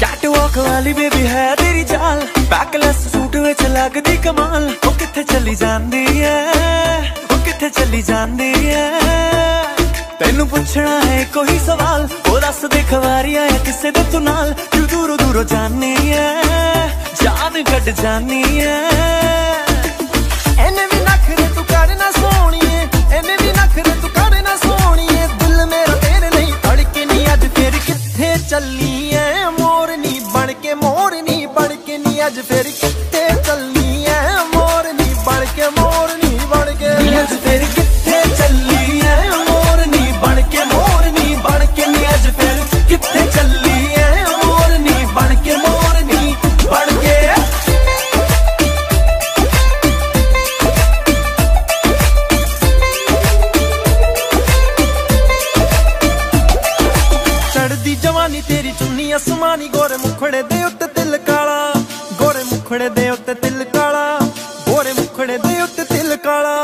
Catwalk ਵਾਲੀ baby ਹੈ ਤੇਰੀ ਚਾਲ ਬੈਕਲੈਸ ਸੂਟ ਵਿੱਚ ਲੱਗਦੀ ਕਮਾਲ ਉਹ ਕਿੱਥੇ ਚੱਲੀ ਜਾਂਦੀ ਐ ਉਹ ਕਿੱਥੇ ਚੱਲੀ ਜਾਂਦੀ ਐ ਤੈਨੂੰ ਪੁੱਛਣਾ ਹੈ ਕੋਈ ਸਵਾਲ, ਉਹ ਦੱਸ ਦੇ ਖਵਾਰੀਆਂ ਐ ਕਿਸੇ ਦੇ ਤੂੰ ਨਾਲ। ਤੂੰ ਦੂਰੋਂ ਦੂਰੋਂ ਜਾਣੀ ਐ? ਜਾਨ ਕੱਢ ਜਾਣੀ ਐ। ਐਨੇ ਵੀ ਨਖਰੇ ਤੂੰ ਕਰ ਨਾ ਸੋਣੀਏ ਐਨੇ ਵੀ ਨਖਰੇ ਤੂੰ ਕਰ ਨਾ ਸੋਣੀਏ ਦਿਲ ਮੇਰਾ ਤੇਰੇ ਨਹੀਂ ਧੜਕੇ ਨਹੀਂ ਅੱਜ ਫੇਰ ਕਿੱਥੇ ਚੱਲੀ ਐ ਮੋਰਨੀ ਬਣ ਕੇ, ਮੋਰਨੀ ਬਣ ਕੇ ਨਹੀਂ ਅੱਜ ਫੇਰ ਅਸਮਾਨੀ ਗੋਰੇ ਮੁਖੜੇ ਦੇ ਉੱਤੇ ਤਿਲ ਕਾਲਾ। ਗੋਰੇ ਮੁਖੜੇ ਦੇ ਉੱਤੇ ਤਿਲ ਕਾਲਾ। ਗੋਰੇ ਮੁਖੜੇ ਦੇ ਉੱਤੇ ਤਿਲ ਕਾਲਾ।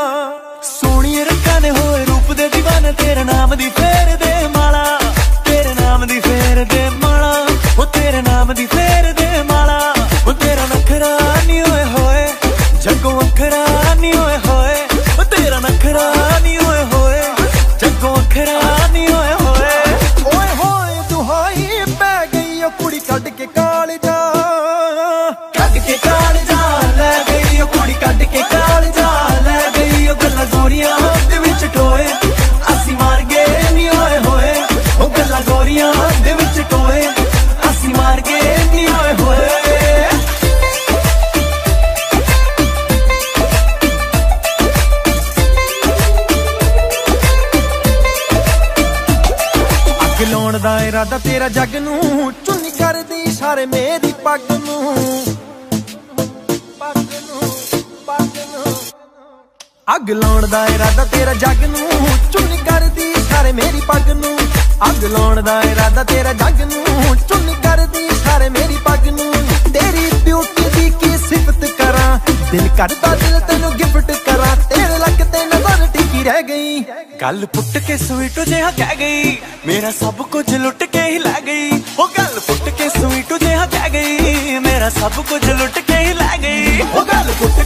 ਸੋਹਣੀ ਰੱਖਾਂ ਨੇ ਹੋਏ ਰੂਪ ਦੇ دیਵਾਨੇ ਤੇਰੇ ਨਾਮ ਦੀ ਫੇਰ ਦੇ ਮਾਲਾ। ਤੇਰੇ ਨਾਮ ਦੀ ਫੇਰ ਦੇ ਮਾਲਾ। ਉਹ ਤੇਰੇ ਨਾਮ ਦੀ ਫੇਰ ਦੇ ਮਾਲਾ। ਉਹ ਤੇਰਾ ਨਖਰਾ ਨਹੀਂ ਹੋਏ ਹੋਏ, ਜੱਗੋਂ ਅੱਖਰਾ ਨਹੀਂ ਹੋਏ ਅੱਗ ਲਾਉਣ ਦਾ ਇਰਾਦਾ ਤੇਰਾ ਜੱਗ ਨੂੰ ਚੁੰਨੀ ਕਰਦੀ ਇਸ਼ਾਰੇ ਮੇਰੀ ਪੱਗ ਨੂੰ। ਪੱਗ ਨੂੰ ਪੱਗ ਨੂੰ। ਅੱਗ ਲਾਉਣ ਦਾ ਇਰਾਦਾ ਤੇਰਾ ਜੱਗ ਨੂੰ ਚੁੰਨੀ ਕਰਦੀ ਇਸ਼ਾਰੇ ਮੇਰੀ ਪੱਗ ਨੂੰ। ਅੱਗ ਲਾਉਣ ਦਾ ਇਰਾਦਾ ਤੇਰਾ ਜੱਗ ਨੂੰ ਚੁੰਨੀ ਕਰਦੀ ਇਸ਼ਾਰੇ ਮੇਰੀ ਪੱਗ ਨੂੰ। ਤੇਰੀ ਬਿਊਟੀ ਦੀ ਕੀ ਸਿਫਤ ਕਰਾਂ? ਦਿਲ ਕਰਦਾ ਦਿਲ ਤੈਨੂੰ ਗਿਫਟ रह गई। गल फुट के स्वीट जिहा कह गई। मेरा सब कुछ लुट के ही ला गई। वो गल फुट के स्वीट जिहा कह गई। मेरा सब कुछ लुट के ही ला गई। वो गल फुट